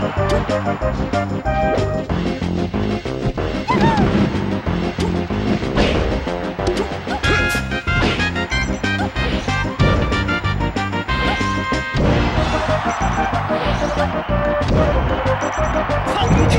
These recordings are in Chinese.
放出去！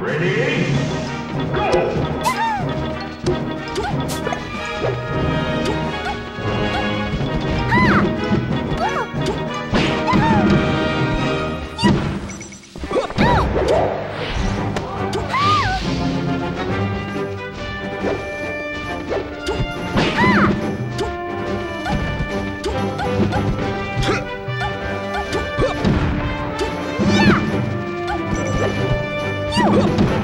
Ready? Go! Woo!